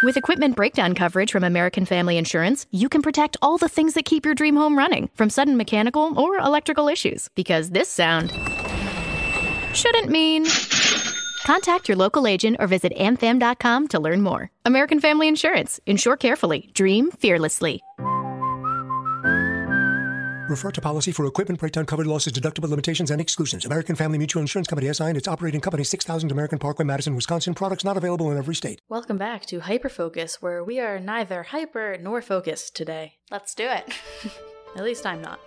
With equipment breakdown coverage from American Family Insurance, you can protect all the things that keep your dream home running, from sudden mechanical or electrical issues. Because this sound shouldn't mean. Contact your local agent or visit amfam.com to learn more. American Family Insurance. Insure carefully, dream fearlessly. Refer to policy for equipment breakdown covered losses, deductible limitations, and exclusions. American Family Mutual Insurance Company SI and its operating company 6000 American Parkway, Madison, Wisconsin. Products not available in every state. Welcome back to Hyperfocus, where we are neither hyper nor focused today. Let's do it. At least I'm not.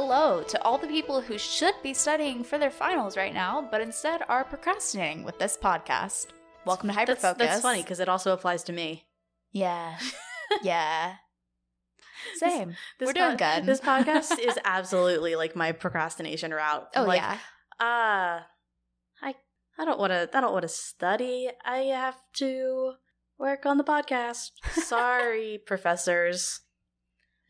Hello to all the people who should be studying for their finals right now, but instead are procrastinating with this podcast. Welcome to Hyperfocus. That's, that's funny because it also applies to me. Yeah. yeah. Same. This We're doing good. This podcast is absolutely like my procrastination route. I'm Oh like, yeah. uh I I don't want to I don't want to study. I have to work on the podcast. Sorry, professors.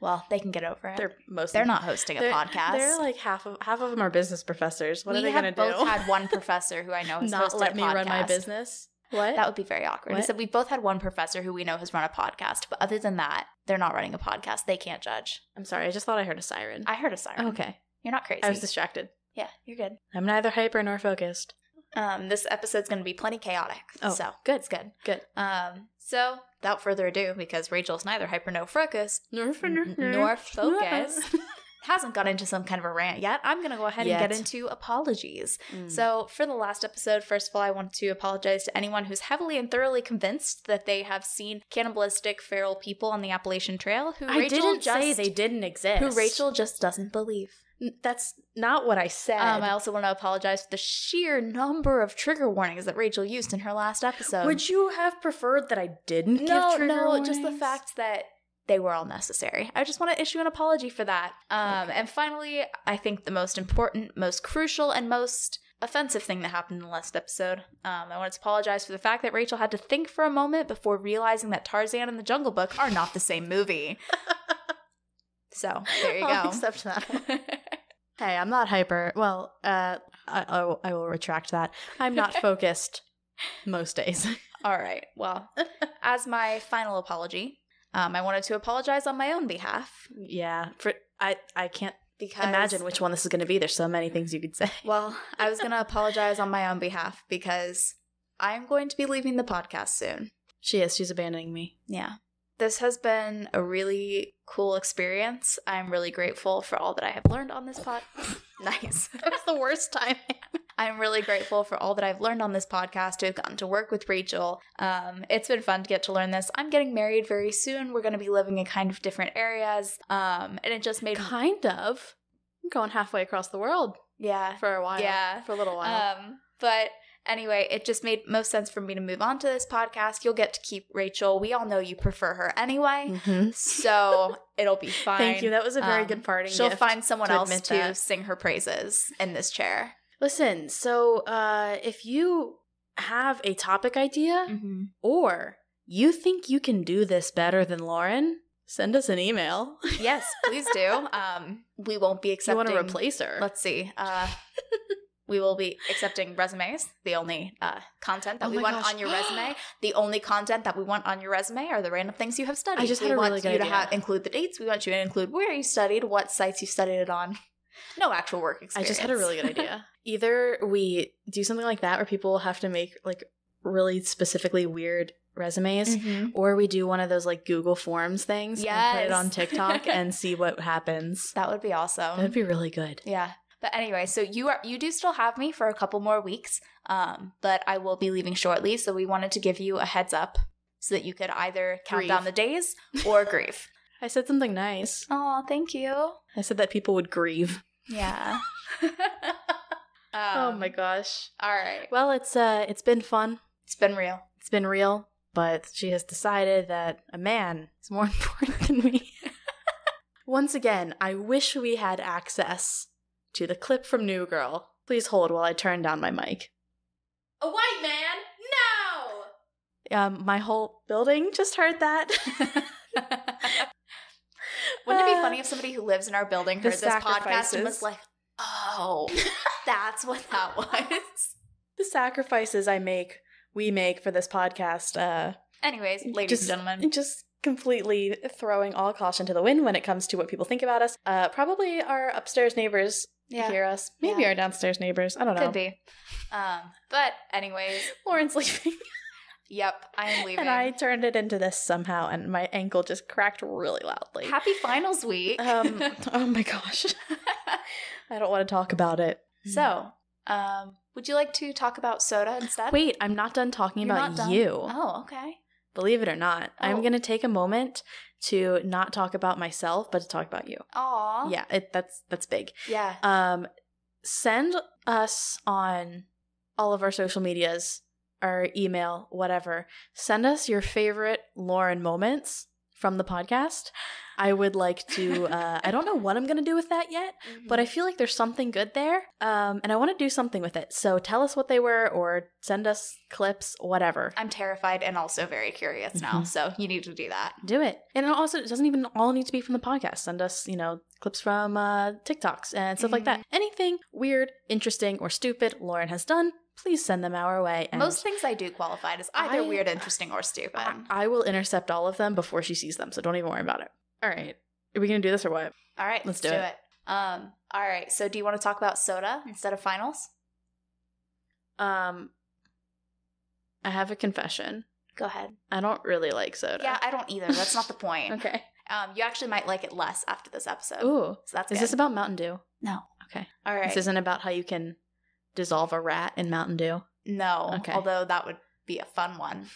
Well, they can get over it. They're most They're not hosting a they're, podcast. They're like half of half of them are business professors. What we are they going to do? We both had one professor who I know has not let a me run my business. What? That would be very awkward. What? said we both had one professor who we know has run a podcast, but other than that, they're not running a podcast. They can't judge. I'm sorry. I just thought I heard a siren. I heard a siren. okay. You're not crazy. I was distracted. yeah, you're good. I'm neither hyper nor focused. Um, this episode's going to be plenty chaotic. Oh, so good. It's good. Good. Um, so without further ado, because Rachel's neither hyper nor focused, Nor, n- nor focused, hasn't got into some kind of a rant yet, I'm going to go ahead and get into apologies. Mm. So, for the last episode, first of all, I want to apologize to anyone who's heavily and thoroughly convinced that they have seen cannibalistic feral people on the Appalachian Trail who I Rachel didn't just say they didn't exist. who Rachel just doesn't believe. That's not what I said. Um, I also want to apologize for the sheer number of trigger warnings that Rachel used in her last episode. Would you have preferred that I didn't no, give trigger no, just the fact that they were all necessary. I just want to issue an apology for that. Um, And finally, I think the most important, most crucial, and most offensive thing that happened in the last episode. Um, I want to apologize for the fact that Rachel had to think for a moment before realizing that Tarzan and the Jungle Book are not the same movie. so there you I'll go. accept that. Hey, I'm not hyper. Well, uh, I, I, will- I will retract that. I'm not focused most days. All right. Well, as my final apology, um, I wanted to apologize on my own behalf yeah, for I I can't because imagine which one this is going to be. There's so many things you could say. Well, I was going to apologize on my own behalf because I'm going to be leaving the podcast soon. She is. She's abandoning me. Yeah. This has been a really cool experience. I'm really grateful for all that I have learned on this pod. nice. That was the worst time. I'm really grateful for all that I've learned on this podcast to have gotten to work with Rachel. Um, it's been fun to get to learn this. I'm getting married very soon. We're going to be living in kind of different areas. Um, and it just made kind of. I'm going halfway across the world yeah. for a while. Yeah. for a little while. Um, but anyway, it just made most sense for me to move on to this podcast. You'll get to keep Rachel. We all know you prefer her anyway, Mhm. so it'll be fine. Thank you. That was a very Um, good parting. She'll find someone to else to that. sing her praises in this chair. Listen, so uh, if you have a topic idea or you think you can do this better than Lauren, send us an email. Yes, please do. Um, we won't be If you accepting. want to replace her. Let's see. Uh, we will be accepting resumes. The only uh, content that Oh we want gosh. on your resume. The only content that we want on your resume are the random things you have studied. I just we had a want really good you to idea. have, include the dates. We want you to include where you studied, what sites you studied it on. No actual work experience. I just had a really good idea. Either we do something like that where people have to make like really specifically weird resumes, Mhm. or we do one of those like Google Forms things and put it on TikTok and see what happens. That would be awesome. That'd be really good. Yeah. But anyway, so you are you do still have me for a couple more weeks, um, but I will be leaving shortly. So we wanted to give you a heads up so that you could either count Grieve. down the days or grieve. I said something nice. Oh, thank you. I said that people would grieve. Yeah. oh Um, my gosh. All right. Well, it's uh it's been fun. It's been real. It's been real, but she has decided that a man is more important than me. Once again, I wish we had access to the clip from New Girl. Please hold while I turn down my mic. A white man? No! Um, my whole building just heard that. Wouldn't it be Uh, funny if somebody who lives in our building heard this podcast and was like, "Oh, that's what that was." the sacrifices I make, we make for this podcast, uh, Anyways, ladies just, and gentlemen, just completely throwing all caution to the wind when it comes to what people think about us. Uh, probably our upstairs neighbors yeah, hear us. Maybe Yeah. our downstairs neighbors. I don't know. could be. Um, but anyways, Lauren's leaving, yep, I am leaving. and I turned it into this somehow, and my ankle just cracked really loudly. Happy finals week. um, oh my gosh, I don't want to talk about it. so, um, would you like to talk about soda instead? Wait, I'm not done talking You're about done? you. Oh, okay. Believe it or not, Oh. I'm going to take a moment to not talk about myself, but to talk about you. Aw. Yeah, it, that's that's big. Yeah. Um, send us on all of our social medias, our email, whatever. Send us your favorite Lauren moments from the podcast. I would like to. Uh, I don't know what I'm going to do with that yet, but I feel like there's something good there, um, and I want to do something with it. So tell us what they were, or send us clips, whatever. I'm terrified and also very curious now, Mhm. so you need to do that. do it. And it also, it doesn't even all need to be from the podcast. Send us, you know, clips from uh, TikToks and stuff like that. Anything weird, interesting, or stupid Lauren has done, please send them our way. And Most things I do qualified as either I- weird, interesting, or stupid. I, I will intercept all of them before she sees them, so don't even worry about it. All right. Are we going to do this or what? all right, let's let's, do do, it. it. Um, all right. So, do you want to talk about soda instead of finals? Um, I have a confession. Go ahead. I don't really like soda. Yeah, I don't either. That's not the point. okay. Um, you actually might like it less after this episode. Ooh. so that's Is good. this about Mountain Dew? no? Okay. All right. This isn't about how you can dissolve a rat in Mountain Dew. no. Okay. Although that would be a fun one.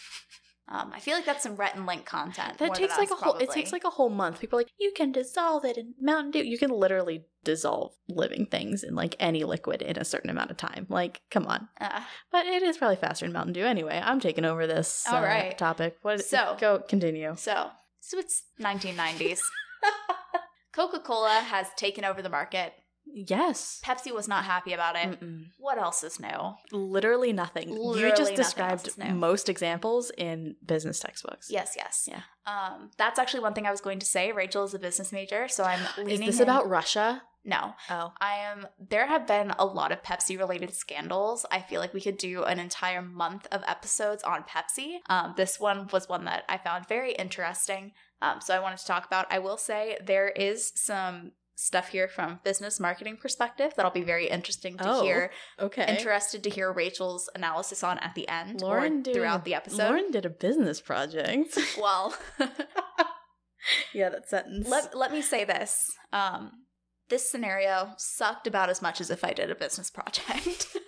Um, I feel like that's some Rhett and Link content. That takes like us, a whole. It takes like a whole month. People are like you can dissolve it in Mountain Dew. You can literally dissolve living things in like any liquid in a certain amount of time. Like, come on. Uh, But it is probably faster in Mountain Dew anyway. I'm taking over this All uh, right. topic. What? So- go continue. so, so it's 1990s. Coca Cola has taken over the market. Yes. Pepsi was not happy about it. Mm-mm. What else is new? Literally nothing. you just described most examples in business textbooks. Yes, yes. Yeah. Um, that's actually one thing I was going to say. Rachel is a business major, so I'm Is this in- about Russia? No, Oh. I am. There have been a lot of Pepsi related scandals. I feel like we could do an entire month of episodes on Pepsi. Um, this one was one that I found very interesting. Um, so I wanted to talk about. I will say there is some stuff here from business marketing perspective that'll be very interesting to Oh, hear. Okay. Interested to hear Rachel's analysis on at the end Lauren or doing throughout the episode. Lauren did a business project. well, yeah, that sentence. let let me say this. Um, this scenario sucked about as much as if I did a business project.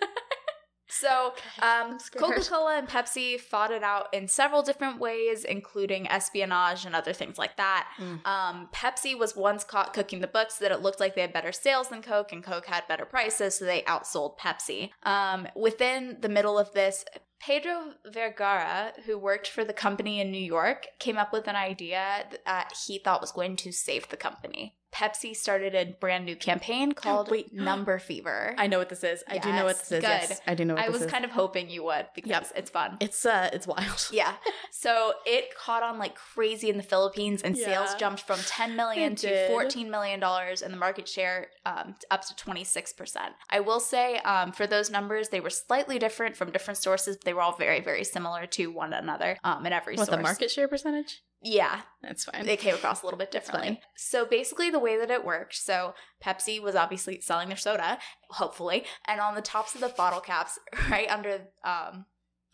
so, um, Coca Cola and Pepsi fought it out in several different ways, including espionage and other things like that. Mm. Um, Pepsi was once caught cooking the books that it looked like they had better sales than Coke, and Coke had better prices, so they outsold Pepsi. Um, within the middle of this, Pedro Vergara, who worked for the company in New York, came up with an idea that he thought was going to save the company. Pepsi started a brand new campaign called Wait. Number Fever. I know what this is. I do know what this is. Yes, good. I do know what this is. I was is. kind of hoping you would because Yep. it's fun. It's uh, it's wild. Yeah. So it caught on like crazy in the Philippines, and sales jumped from 10 million It to did. 14 million dollars, and the market share um, up to 26 percent. I will say, um, for those numbers, they were slightly different from different sources, but they were all very, very similar to one another um, in every What source. the market share percentage? Yeah, That's fine. they came across a little bit differently. So basically, the way that it worked, so Pepsi was obviously selling their soda, hopefully, and on the tops of the bottle caps, right under, um,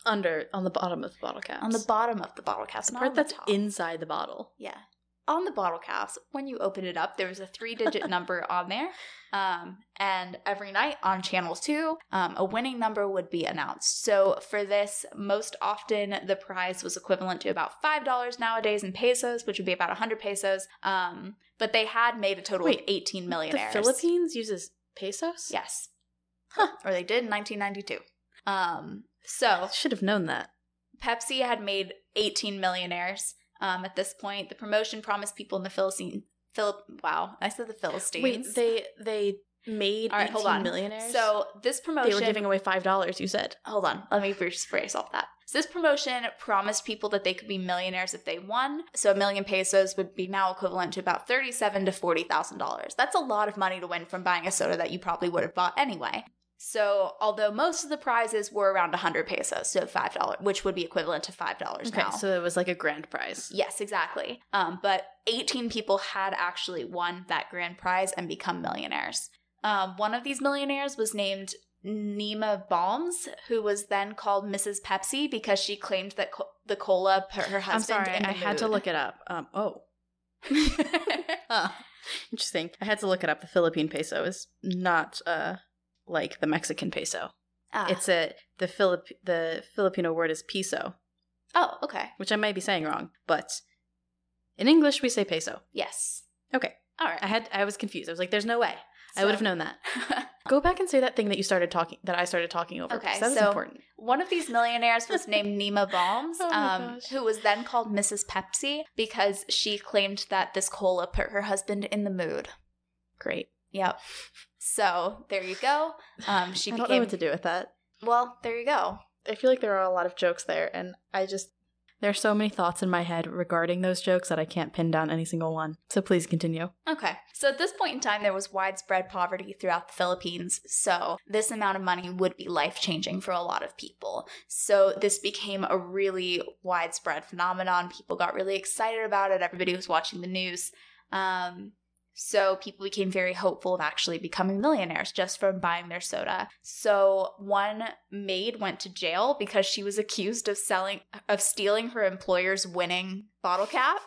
Under on the bottom of the bottle caps. on the bottom of the bottle caps, the not part that's top. inside the bottle. Yeah. On the bottle caps, when you open it up, there was a three digit number on there. Um, and every night on Channel 2, um, a winning number would be announced. So for this, most often the prize was equivalent to about $5 nowadays in pesos, which would be about 100 pesos. Um, but they had made a total Wait, of 18 millionaires. The Philippines uses pesos. Yes. Huh. Or they did in 1992. Um, so Should have known that. Pepsi had made 18 millionaires um, at this point. The promotion promised people in the Philippines. Philip, wow, I said the Philistines. Wait, they they made All right, hold on. millionaires. So this promotion they were giving away five dollars. You said. hold on, let me rephrase all that. So this promotion promised people that they could be millionaires if they won. So a million pesos would be now equivalent to about thirty-seven to forty thousand dollars. That's a lot of money to win from buying a soda that you probably would have bought anyway. So although most of the prizes were around hundred pesos, so five dollars, which would be equivalent to five dollars Okay, now. so it was like a grand prize. Yes, exactly. Um, but 18 people had actually won that grand prize and become millionaires. Um, one of these millionaires was named Nima Balms, who was then called Mrs. Pepsi because she claimed that co- the cola put her husband. I'm sorry, in the I had to look it up. Um, oh, huh. interesting. I had to look it up. The Philippine peso is not uh like the Mexican peso. Ah. It's a the Philip the Filipino word is piso, oh, okay. which I might be saying wrong, but in English we say peso. Yes. Okay, All right. I had I was confused. I was like, "There's no way I would have known that." Go back and say that thing that you started talking that I started talking over. Okay, that was so- important. One of these millionaires was named Nima Balms, Oh um, who was then called Mrs. Pepsi because she claimed that this cola put her husband in the mood. Great. Yep. So there you go. Um, she I became. don't know what to do with that. Well, there you go. I feel like there are a lot of jokes there, and I just there are so many thoughts in my head regarding those jokes that I can't pin down any single one. So please continue. Okay. So at this point in time, there was widespread poverty throughout the Philippines. So this amount of money would be life changing for a lot of people. So this became a really widespread phenomenon. People got really excited about it. Everybody was watching the news. Um, so people became very hopeful of actually becoming millionaires just from buying their soda. So one maid went to jail because she was accused of selling of stealing her employer's winning bottle cap.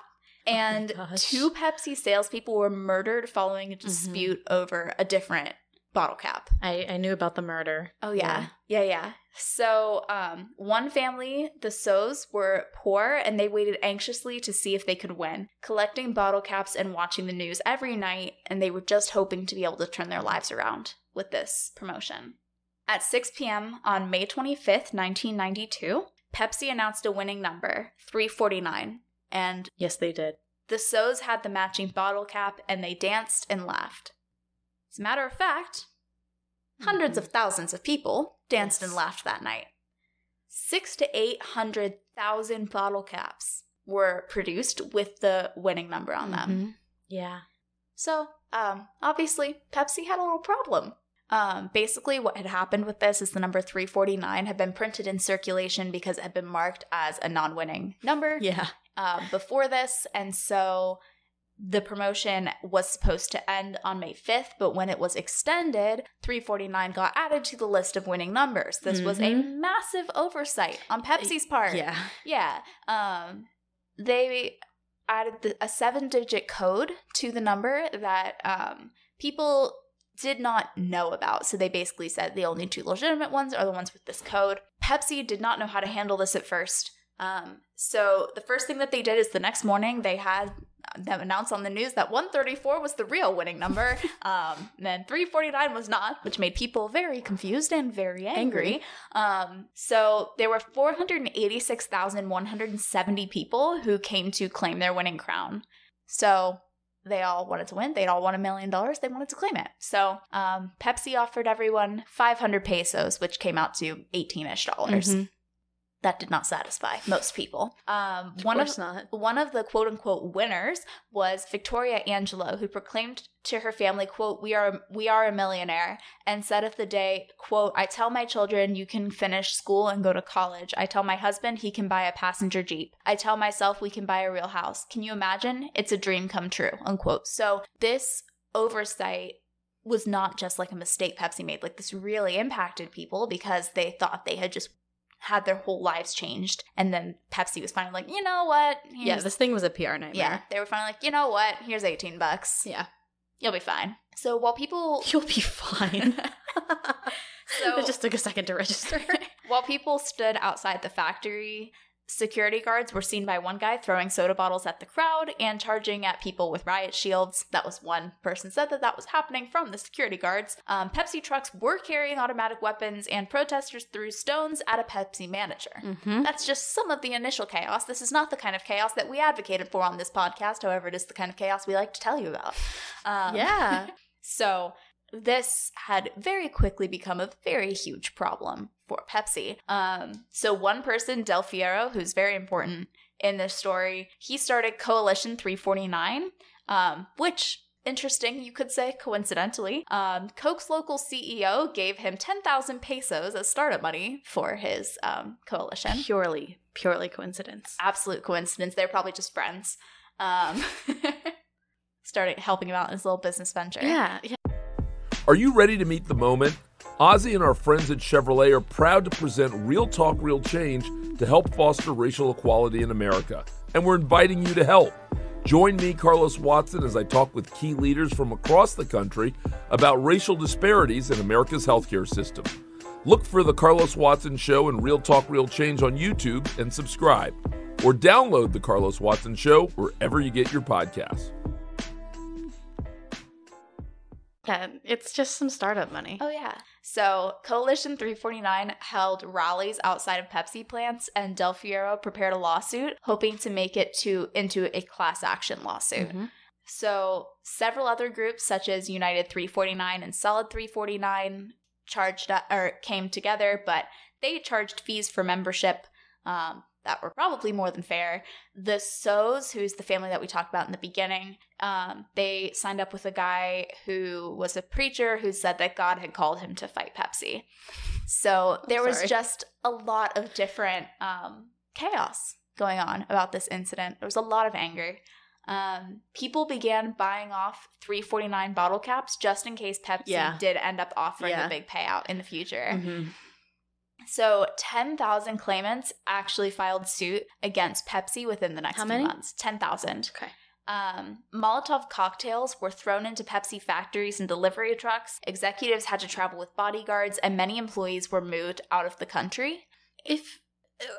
Oh and gosh. two Pepsi salespeople were murdered following a mm-hmm. dispute over a different bottle cap. I, I knew about the murder. Oh yeah. Yeah, yeah. So, um, one family, the Sows, were poor and they waited anxiously to see if they could win, collecting bottle caps and watching the news every night, and they were just hoping to be able to turn their lives around with this promotion. At 6 p.m. on May 25th, 1992, Pepsi announced a winning number, 349, and Yes, they did. the Sows had the matching bottle cap and they danced and laughed. As a matter of fact, hundreds of thousands of people danced and laughed that night. Six to eight hundred thousand bottle caps were produced with the winning number on them. Mhm. Yeah. So, um, obviously, Pepsi had a little problem. Um, basically, what had happened with this is the number 349 had been printed in circulation because it had been marked as a non winning number Yeah. uh, before this, and so the promotion was supposed to end on May 5th, but when it was extended, 349 got added to the list of winning numbers. This was a Mhm. massive oversight on Pepsi's part. Yeah. Yeah. Um, they added the, a seven digit code to the number that um, people did not know about. So they basically said the only two legitimate ones are the ones with this code. Pepsi did not know how to handle this at first. Um, so the first thing that they did is the next morning they had them announce on the news that 134 was the real winning number. um, and then 349 was not, which made people very confused and very angry. Um, so there were 486,170 people who came to claim their winning crown. So they all wanted to win. They'd all won a million dollars. They wanted to claim it. So um, Pepsi offered everyone 500 pesos, which came out to 18 ish dollars. Mhm. That did not satisfy most people. Um, Of one course of not. one of the quote unquote winners was Victoria Angelo, who proclaimed to her family, quote, We are we are a millionaire, and said of the day, quote, I tell my children you can finish school and go to college. I tell my husband he can buy a passenger Jeep. I tell myself we can buy a real house. Can you imagine? It's a dream come true, unquote. So this oversight was not just like a mistake Pepsi made. Like this really impacted people because they thought they had just had their whole lives changed. And then Pepsi was finally like, you know what? Yeah, this thing was a PR nightmare. yeah. They were finally like, you know what? Here's 18 bucks. Yeah. You'll be fine. So while people You'll be fine. So- it just took a second to register. while people stood outside the factory, security guards were seen by one guy throwing soda bottles at the crowd and charging at people with riot shields. That was one person said that that was happening from the security guards. Um, Pepsi trucks were carrying automatic weapons, and protesters threw stones at a Pepsi manager. mm-hmm. That's just some of the initial chaos. This is not the kind of chaos that we advocated for on this podcast. However, it is the kind of chaos we like to tell you about. Um, Yeah. So this had very quickly become a very huge problem for Pepsi. Um, so one person, Del Fiero, who's very important in this story, he started Coalition 349, um, which interesting, you could say, coincidentally. Um, Coke's local CEO gave him 10,000 pesos as startup money for his um, coalition. Purely, purely coincidence. Absolute coincidence. They're probably just friends. Um, started helping him out in his little business venture. Yeah, yeah. Are you ready to meet the moment? OZY and our friends at Chevrolet are proud to present Real Talk, Real Change to help foster racial equality in America. And we're inviting you to help. Join me, Carlos Watson, as I talk with key leaders from across the country about racial disparities in America's healthcare system. Look for The Carlos Watson Show and Real Talk, Real Change on YouTube and subscribe. Or download The Carlos Watson Show wherever you get your podcasts. Yeah, it's just some startup money. Oh, yeah. So, Coalition 349 held rallies outside of Pepsi plants, and Del Fiero prepared a lawsuit, hoping to make it to into a class action lawsuit. Mhm. So, several other groups, such as United 349 and Solid 349, charged or came together, but they charged fees for membership um, that were probably more than fair. The Sows, who's the family that we talked about in the beginning, um, they signed up with a guy who was a preacher who said that God had called him to fight Pepsi. So there was just a lot of different um, chaos going on about this incident. There was a lot of anger. Um, people began buying off 349 bottle caps just in case Pepsi Yeah. did end up offering Yeah. a big payout in the future. Mhm. So 10,000 claimants actually filed suit against Pepsi within the next How few many? months. 10,000. Okay. Um, Molotov cocktails were thrown into Pepsi factories and delivery trucks. Executives had to travel with bodyguards, and many employees were moved out of the country. If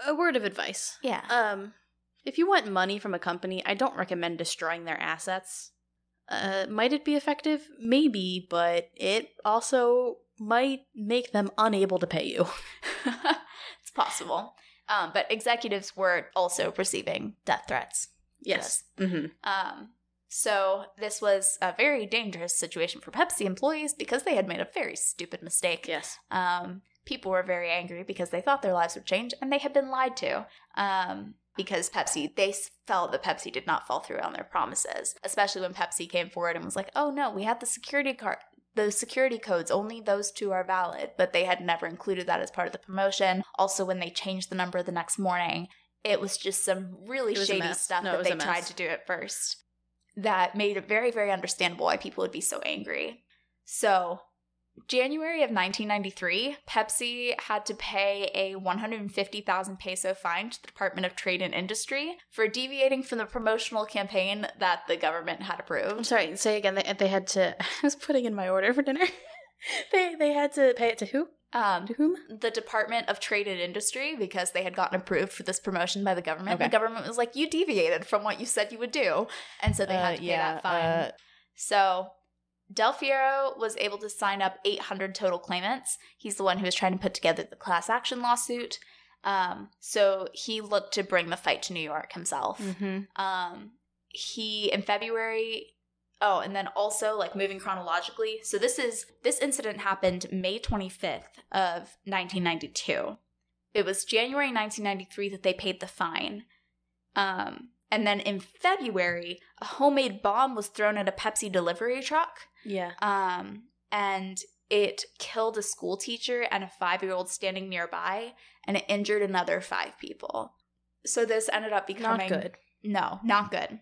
a word of advice, Yeah. um, if you want money from a company, I don't recommend destroying their assets. Uh, might it be effective? Maybe, but it also might make them unable to pay you. it's possible. Um, but executives were also receiving death threats. Yes. Mm-hmm. Um, so this was a very dangerous situation for Pepsi employees because they had made a very stupid mistake. Yes. Um, people were very angry because they thought their lives would change and they had been lied to. Um, because Pepsi, they felt that Pepsi did not fall through on their promises, especially when Pepsi came forward and was like, "Oh no, we had the security card." The security codes, only those two are valid, but they had never included that as part of the promotion. Also, when they changed the number the next morning, it was just some really It was a shady stuff No, that they tried to do at first that made it very, very understandable why people would be so angry. So, January of 1993, Pepsi had to pay a 150,000 peso fine to the Department of Trade and Industry for deviating from the promotional campaign that the government had approved. I'm sorry. Say again. They, they had to. I was putting in my order for dinner. they they had to pay it to who? Um, To whom? the Department of Trade and Industry, because they had gotten approved for this promotion by the government, Okay. the government was like, "You deviated from what you said you would do," and so they had to pay that fine. uh, So Del Fiero was able to sign up 800 total claimants. He's the one who was trying to put together the class action lawsuit. Um, so he looked to bring the fight to New York himself. mhm. Um, he in February. Oh, and then also like moving chronologically. So this is this incident happened May 25th of 1992. It was January 1993 that they paid the fine. Um, and then in February, a homemade bomb was thrown at a Pepsi delivery truck. Yeah. Um, and it killed a school teacher and a five year old standing nearby, and it injured another five people. So this ended up becoming Not good. no, not good.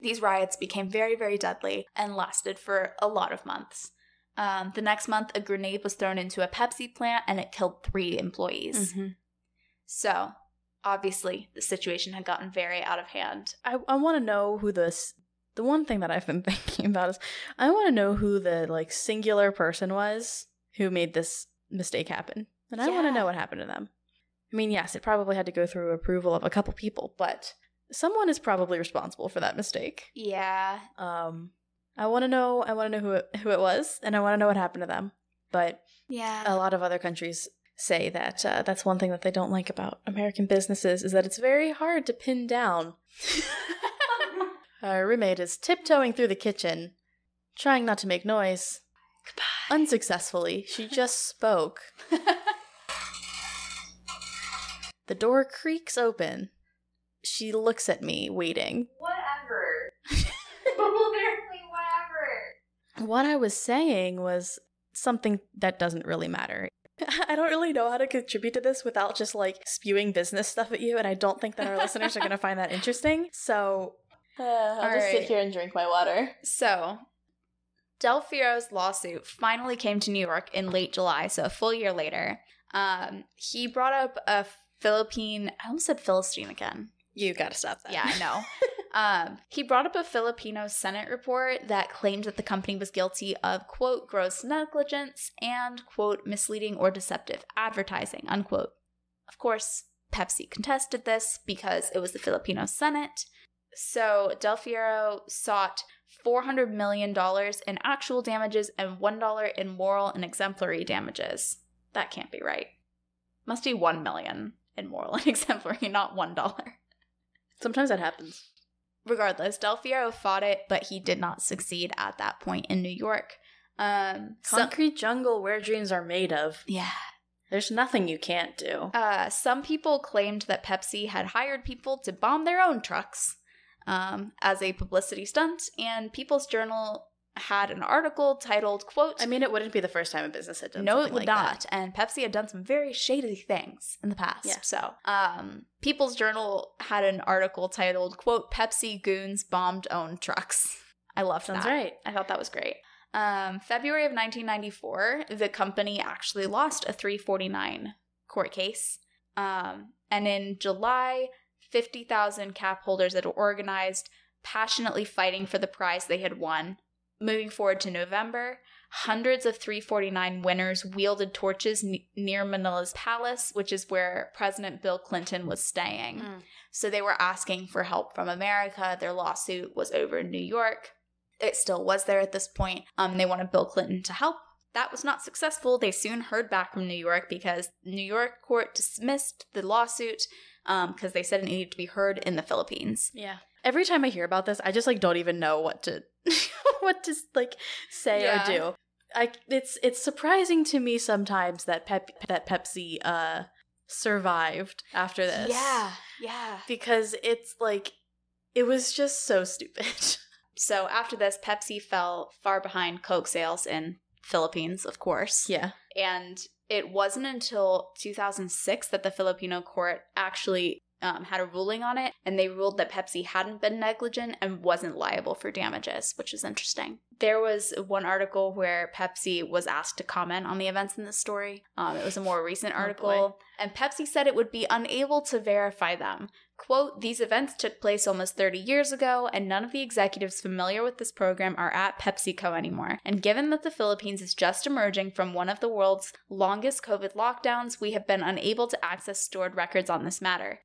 These riots became very, very deadly and lasted for a lot of months. Um, the next month, a grenade was thrown into a Pepsi plant and it killed three employees. Mhm. So, obviously, the situation had gotten very out of hand. I I want to know who this. The one thing that I've been thinking about is I want to know who the like singular person was who made this mistake happen, and I want to know what happened to them. I mean, yes, it probably had to go through approval of a couple people, but someone is probably responsible for that mistake. Yeah. Um, I want to know. I want to know who it, who it was, and I want to know what happened to them. But Yeah. a lot of other countries say that uh, that's one thing that they don't like about American businesses is that it's very hard to pin down. Our roommate is tiptoeing through the kitchen, trying not to make noise. Goodbye. Unsuccessfully, she just spoke. the door creaks open. She looks at me, waiting. Whatever. Literally whatever. What I was saying was something that doesn't really matter. I don't really know how to contribute to this without just like spewing business stuff at you, and I don't think that our listeners are going to find that interesting. So uh, I'll All just sit here and drink my water. So, Del Fiero's lawsuit finally came to New York in late July, so a full year later. Um, he brought up a Philippine, I almost said Philistine again. You got to stop that. Yeah, I know. um, he brought up a Filipino Senate report that claimed that the company was guilty of, quote, gross negligence and, quote, misleading or deceptive advertising, unquote. Of course, Pepsi contested this because it was the Filipino Senate. So Del Fiero sought $400 million in actual damages and $1 in moral and exemplary damages. That can't be right. Must be 1 million in moral and exemplary, not $1. Sometimes that happens. regardless, Del Fiero fought it, but he did not succeed at that point in New York. Um, some- Concrete jungle where dreams are made of. yeah. There's nothing you can't do. Uh, some people claimed that Pepsi had hired people to bomb their own trucks um, as a publicity stunt, and People's Journal had an article titled, quote, I mean, it wouldn't be the first time a business had done no, it would like not. that. And Pepsi had done some very shady things in the past. Yeah. So, um, People's Journal had an article titled, quote, Pepsi goons bombed own trucks. I loved Sounds that. right. I thought that was great. Um, February of 1994, the company actually lost a 349 court case. Um, and in July, 50,000 cap holders that were organized, passionately fighting for the prize they had won. Moving forward to November, hundreds of 349 winners wielded torches n- near Manila's palace, which is where President Bill Clinton was staying. Mm. So they were asking for help from America. Their lawsuit was over in New York. It still was there at this point. Um, they wanted Bill Clinton to help. That was not successful. They soon heard back from New York because New York court dismissed the lawsuit because they said it needed to be heard in the Philippines. Yeah. Every time I hear about this, I just like don't even know what to what to like say Yeah. or do. I it's it's surprising to me sometimes that Pep that Pepsi uh survived after this. Yeah, yeah. Because it's like it was just so stupid. So after this, Pepsi fell far behind Coke sales in Philippines, of course. yeah. And it wasn't until 2006 that the Filipino court actually um, had a ruling on it, and they ruled that Pepsi hadn't been negligent and wasn't liable for damages, which is interesting. There was one article where Pepsi was asked to comment on the events in this story. Um, it was a more recent Oh, article, boy. and Pepsi said it would be unable to verify them. Quote, these events took place almost 30 years ago, and none of the executives familiar with this program are at PepsiCo anymore. And given that the Philippines is just emerging from one of the world's longest COVID lockdowns, we have been unable to access stored records on this matter.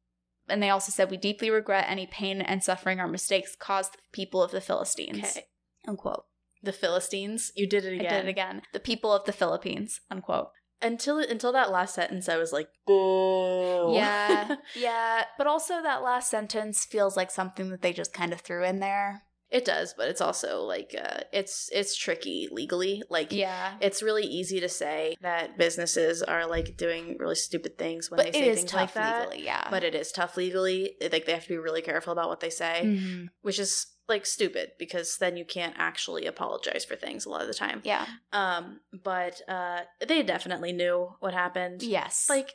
And they also said, we deeply regret any pain and suffering our mistakes caused the people of the Philistines. Okay. Unquote. The Philistines, you did it again. I did it again. The people of the Philippines. Unquote. Until until that last sentence I was like, boo. Yeah, yeah. But also, that last sentence feels like something that they just kind of threw in there. It does, but it's also like uh, it's it's tricky legally. Like Yeah. it's really easy to say that businesses are like doing really stupid things when But they say is things tough like that. legally, yeah. But it is tough legally. Like they have to be really careful about what they say, Mhm. which is like stupid because then you can't actually apologize for things a lot of the time. Yeah. Um, but uh, they definitely knew what happened. Yes. Like,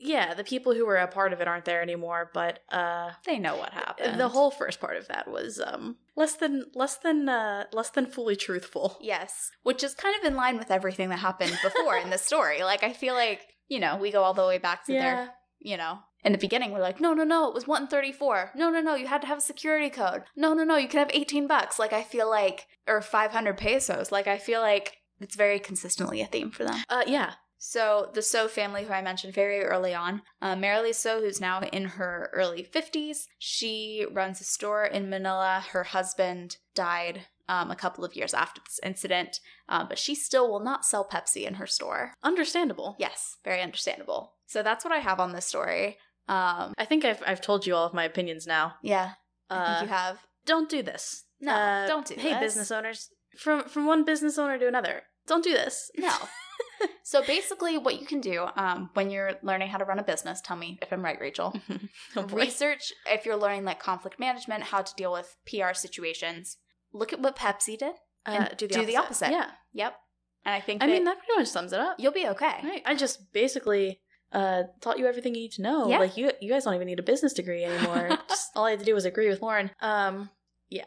yeah, the people who were a part of it aren't there anymore. But uh, they know what happened. the whole first part of that was um less than less than uh less than fully truthful. Yes. Which is kind of in line with everything that happened before in the story. Like, I feel like, you know, we go all the way back to Yeah. their, you know, in the beginning, we're like, no, no, no, it was 134. No, no, no, you had to have a security code. No, no, no, you could have 18 bucks. Like, I feel like, or 500 pesos. Like, I feel like it's very consistently a theme for them. Uh, yeah. So the So family, who I mentioned very early on, uh, Marilee So, who's now in her early 50s, she runs a store in Manila. Her husband died um, a couple of years after this incident, uh, but she still will not sell Pepsi in her store. Understandable. Yes, very understandable. So that's what I have on this story. Um, I think I've I've told you all of my opinions now. yeah, I Uh, think you have. don't do this. No, Uh, don't do Hey, this. business owners, from from one business owner to another. Don't do this. No. so basically, what you can do um, when you're learning how to run a business, tell me if I'm right, Rachel. Oh. Research if you're learning like conflict management, how to deal with PR situations. Look at what Pepsi did. Uh, and do the do opposite. the opposite. Yeah. Yep. And I think I mean, that that pretty much sums it up. you'll be okay. Right. I just basically uh, taught you everything you need to know. Yeah. Like you, you guys don't even need a business degree anymore. just all I had to do was agree with Lauren. Um, yeah.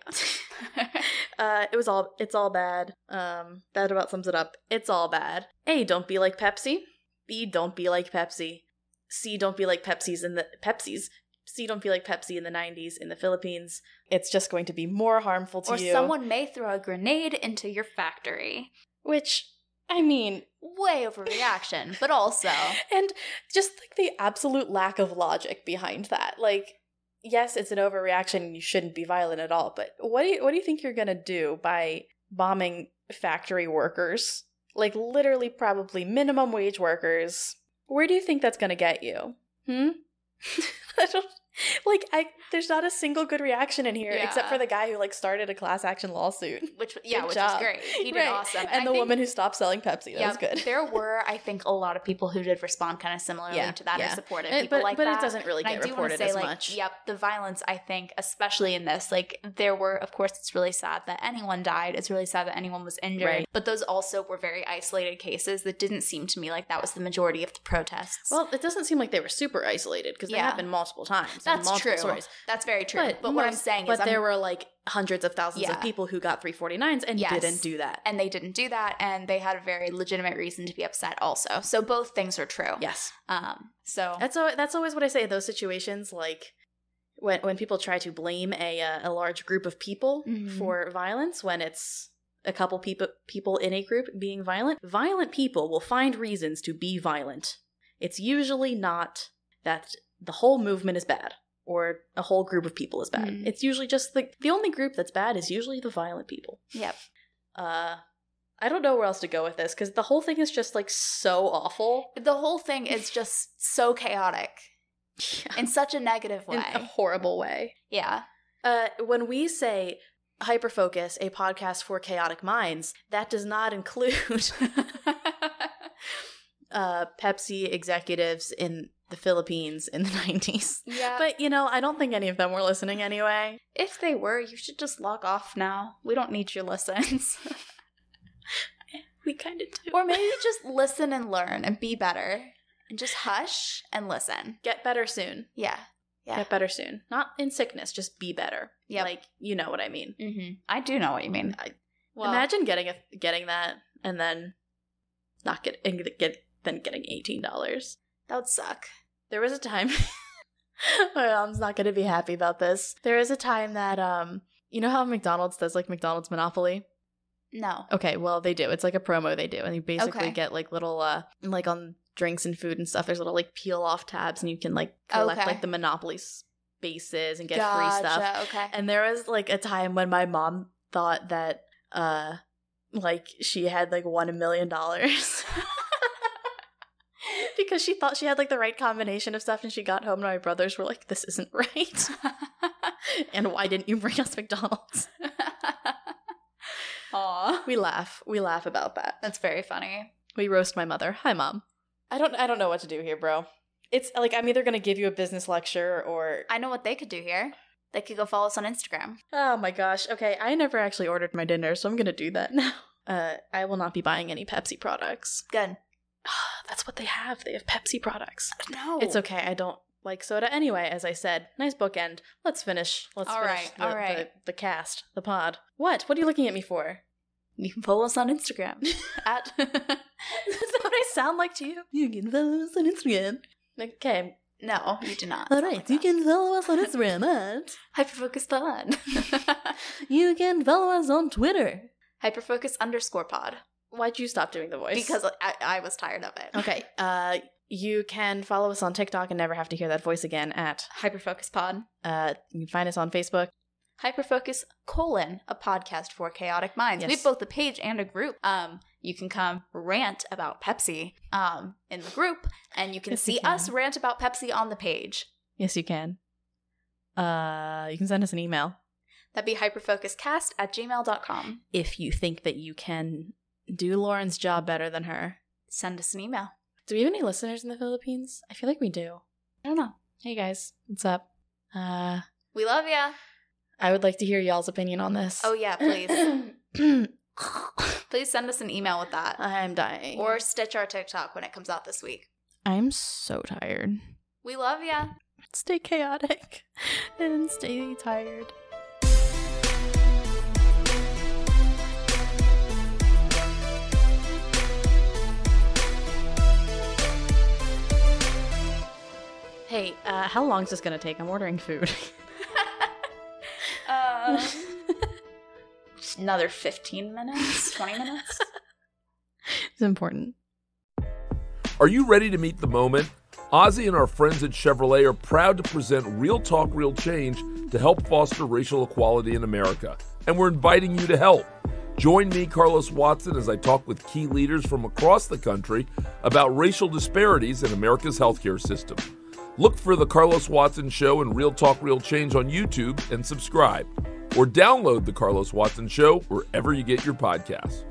uh, it was all. It's all bad. Um, that about sums it up. It's all bad. A, don't be like Pepsi. B, don't be like Pepsi. C, don't be like Pepsi's in the Pepsi's. C, don't be like Pepsi in the '90s in the Philippines. It's just going to be more harmful to or you. Or someone may throw a grenade into your factory. which I mean, Way overreaction, but also. And just like the absolute lack of logic behind that. Like yes it's an overreaction and you shouldn't be violent at all but what do you what do you think you're going to do by bombing factory workers? Like literally probably minimum wage workers. Where do you think that's going to get you? Hmm? I don't like I there's not a single good reaction in here except for the guy who like started a class action lawsuit which yeah, Good which job. is great. He did Right. awesome. and, I the think- woman who stopped selling Pepsi that yeah, was good there were, I think, a lot of people who did respond kind of similarly Yeah, to that yeah. or supported Uh, people but like but that. it doesn't really And get I do wanna reported say, as like, much Yep, the violence. I think, especially in this, like there were, of course, it's really sad that anyone died. It's really sad that anyone was injured. Right. But those also were very isolated cases that didn't seem to me like that was the majority of the protests. Well, it doesn't seem like they were super isolated because they Yeah. happened multiple times. That's multiple true. Stories. That's very true. But, what I'm saying but is, I'm- there were like hundreds of thousands Yeah. of people who got 349s and Yes. didn't do that. and they didn't do that, and they had a very legitimate reason to be upset. Also, so both things are true. yes, Um. So that's al- that's always what I say in those situations. Like when when people try to blame a uh, a large group of people Mhm. for violence, when it's a couple people people in a group being violent, violent people will find reasons to be violent. It's usually not that the whole movement is bad or a whole group of people is bad. Mhm. It's usually just the the only group that's bad is usually the violent people. yep. Uh I don't know where else to go with this cuz the whole thing is just like so awful. The whole thing is just so chaotic in such a negative way. In a horrible way. yeah. Uh when we say Hyperfocus, a podcast for chaotic minds, that does not include uh Pepsi executives in the Philippines in the 90s. yeah. But you know, I don't think any of them were listening anyway. if they were, you should just log off now. We don't need your listens. We kind of do. or maybe just listen and learn and be better. And just hush and listen. get better soon. Yeah. Yeah. Get better soon. Not in sickness, just be better. Yeah. Like, you know what I mean. Mm-hmm. I do know what you mean. Well, Imagine getting a getting that and then not get and get then getting eighteen dollars. That would suck. There was a time my mom's not gonna be happy about this. There is a time that um you know how McDonald's does like McDonald's Monopoly? No. Okay, well they do. It's like a promo they do, and you basically Okay. get like little uh like on drinks and food and stuff. There's little like peel off tabs, and you can like collect Okay. like the Monopoly spaces and get free stuff. Okay. And there was like a time when my mom thought that uh like she had like won a million dollars. because she thought she had like the right combination of stuff and she got home and my brothers were like, This isn't right. and why didn't you bring us McDonald's? Aw. We laugh. We laugh about that. That's very funny. We roast my mother. Hi mom. I don't I don't know what to do here, bro. It's like I'm either gonna give you a business lecture or I know what they could do here. They could go follow us on Instagram. Oh my gosh. Okay, I never actually ordered my dinner, so I'm gonna do that now. Uh, I will not be buying any Pepsi products. Good. That's what they have. They have Pepsi products. No. It's okay. I don't like soda anyway. As I said, nice bookend. Let's finish. Let's All finish right, the, all right. The, the cast, the pod. What? What are you looking at me for? You can follow us on Instagram at Is that what I sound like to you? You can follow us on Instagram. Okay. No, you do not. All right, like you that. can follow us on Instagram at. Hyperfocus pod. You can follow us on Twitter. Hyperfocus underscore pod. Why'd you stop doing the voice? Because I, I was tired of it. Okay. Uh, you can follow us on TikTok and never have to hear that voice again. At Hyperfocus pod. uh, you can find us on Facebook. Hyperfocus colon a podcast for chaotic minds. We have both a page and a group. Um, you can come rant about Pepsi um in the group, and you can Yes, you see can. us rant about Pepsi on the page. Yes, you can. Uh, you can send us an email. That'd be hyperfocuscast at gmail.com. If you think that you can do Lauren's job better than her, Send us an email. do we have any listeners in the Philippines? I feel like we do. I don't know. Hey guys, what's up? Uh, We love ya. I would like to hear y'all's opinion on this. Oh, yeah, please. please send us an email with that. I'm dying. Or stitch our TikTok when it comes out this week. I'm so tired. We love ya. Stay chaotic and stay tired. Hey, uh, how long is this gonna take? I'm ordering food. Um, another 15 minutes, 20 minutes. it's important. Are you ready to meet the moment? OZY and our friends at Chevrolet are proud to present Real Talk, Real Change to help foster racial equality in America. And we're inviting you to help. Join me, Carlos Watson, as I talk with key leaders from across the country about racial disparities in America's healthcare system. Look for The Carlos Watson Show and Real Talk, Real Change on YouTube and subscribe. Or download The Carlos Watson Show wherever you get your podcasts.